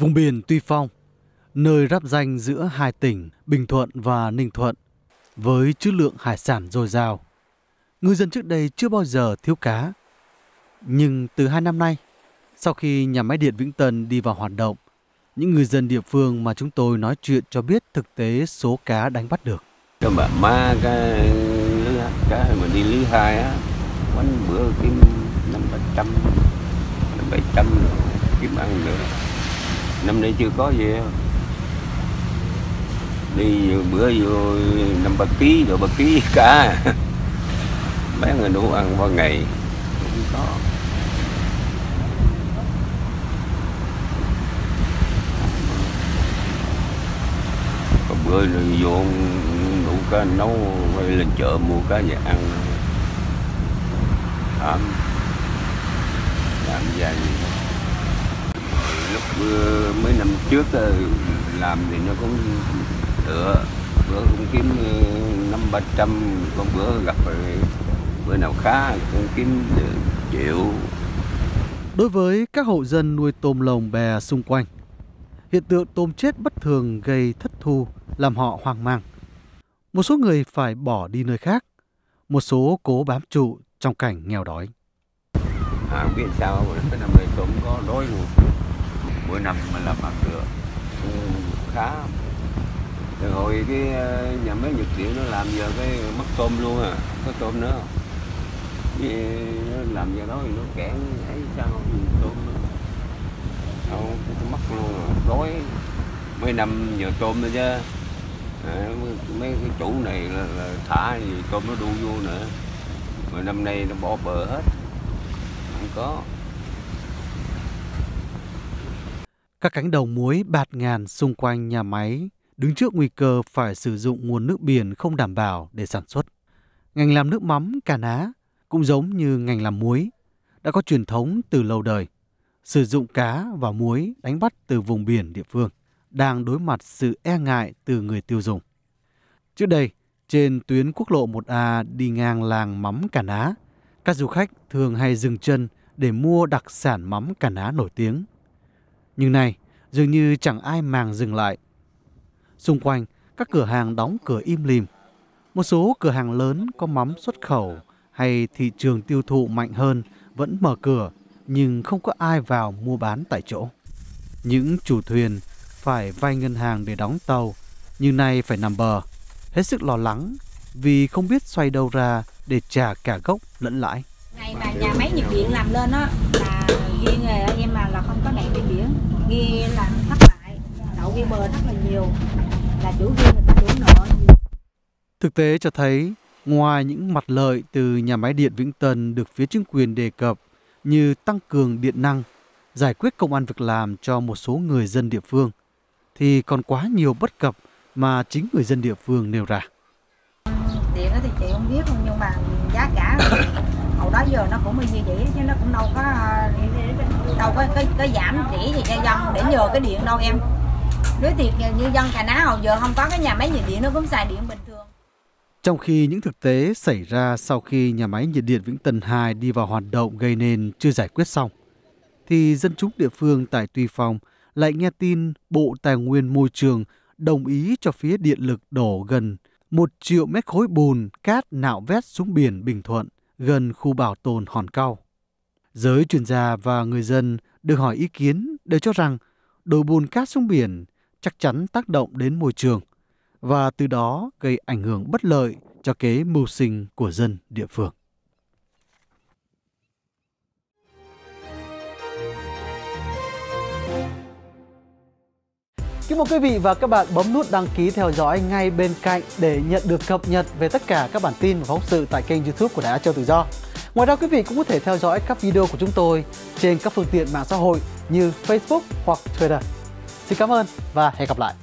Vùng biển Tuy Phong, nơi ráp danh giữa hai tỉnh Bình Thuận và Ninh Thuận, với trữ lượng hải sản dồi dào. Ngư dân trước đây chưa bao giờ thiếu cá. Nhưng từ hai năm nay, sau khi nhà máy điện Vĩnh Tân đi vào hoạt động, những người dân địa phương mà chúng tôi nói chuyện cho biết thực tế số cá đánh bắt được. Các bạn ma cái cá mà đi lưới hai á, quánh bữa kiếm năm bảy trăm, năm bảy trăm kiếm ăn được. Năm nay chưa có gì. Đi bữa vô năm ba ký rồi, ba ký cả. Bán người đủ ăn qua ngày. Cũng có. còn bữa rồi vô đủ cá nấu hay lên chợ mua cá về ăn. Thảm. Làm gì? Lúc mưa mấy năm trước ờ, làm thì nó cũng được bữa cũng kiếm ờ, năm ba trăm có bữa gặp bữa nào khá cũng kiếm được triệu Đối với các hộ dân nuôi tôm lồng bè xung quanh, hiện tượng tôm chết bất thường gây thất thu làm họ hoang mang. Một số người phải bỏ đi nơi khác, một số cố bám trụ trong cảnh nghèo đói. à không biết sao năm nay cũng có đói luôn mỗi năm mình làm ăn được. Ừ, khá. Rồi hồi cái ờ, nhà máy nhật điện nó làm giờ cái mất tôm luôn à có tôm nữa không? Vì ờ, nó làm giờ đó thì nó kẽn ấy sao tôm nữa? Đâu nó mất luôn rồi đói. Mấy năm giờ tôm nữa chứ. À, mấy- mấy cái chủ này là, là thả gì tôm nó đu vô nữa. Mà năm nay nó bỏ bờ hết. Không có. Các cánh đồng muối bạt ngàn xung quanh nhà máy đứng trước nguy cơ phải sử dụng nguồn nước biển không đảm bảo để sản xuất. Ngành làm nước mắm Cà Ná cũng giống như ngành làm muối, đã có truyền thống từ lâu đời. Sử dụng cá và muối đánh bắt từ vùng biển địa phương, đang đối mặt sự e ngại từ người tiêu dùng. Trước đây, trên tuyến quốc lộ 1A đi ngang làng mắm Cà Ná, các du khách thường hay dừng chân để mua đặc sản mắm Cà Ná nổi tiếng. Nhưng nay, dường như chẳng ai màng dừng lại. Xung quanh, các cửa hàng đóng cửa im lìm. Một số cửa hàng lớn có mắm xuất khẩu hay thị trường tiêu thụ mạnh hơn vẫn mở cửa, nhưng không có ai vào mua bán tại chỗ. Những chủ thuyền phải vay ngân hàng để đóng tàu, nhưng nay phải nằm bờ, hết sức lo lắng vì không biết xoay đâu ra để trả cả gốc lẫn lãi. ngày mà nhà máy nhiệt điện làm lên đó là riêng nghề em mà là không có đèn trên biển ghi là thất bại đậu ghi bờ rất là nhiều. Là chủ ghi người ta chủ nợ Thực tế cho thấy, ngoài những mặt lợi từ nhà máy điện Vĩnh Tân được phía chính quyền đề cập như tăng cường điện năng, giải quyết công an việc làm cho một số người dân địa phương, thì còn quá nhiều bất cập mà chính người dân địa phương nêu ra. điện thì chị không biết nhưng mà giá cả hồi đó giờ nó cũng như vậy chứ nó cũng đâu có đâu có cái cái giảm chỉ gì cho dân để nhờ cái điện đâu em nếu thiệt như dân cà ná hầu giờ không có cái nhà máy nhiệt điện nó cũng xài điện bình thường Trong khi những thực tế xảy ra sau khi nhà máy nhiệt điện Vĩnh Tân 2 đi vào hoạt động gây nên chưa giải quyết xong, thì dân chúng địa phương tại Tuy Phong lại nghe tin Bộ Tài nguyên Môi trường đồng ý cho phía điện lực đổ gần 1 triệu mét khối bùn cát nạo vét xuống biển Bình Thuận gần khu bảo tồn Hòn Cao. Giới chuyên gia và người dân được hỏi ý kiến đều cho rằng đổ bùn cát xuống biển chắc chắn tác động đến môi trường và từ đó gây ảnh hưởng bất lợi cho kế mưu sinh của dân địa phương. Kính mời quý vị và các bạn bấm nút đăng ký theo dõi ngay bên cạnh để nhận được cập nhật về tất cả các bản tin và phóng sự tại kênh YouTube của Đài Á Châu Tự Do. Ngoài ra quý vị cũng có thể theo dõi các video của chúng tôi trên các phương tiện mạng xã hội như Facebook hoặc Twitter. Xin cảm ơn và hẹn gặp lại.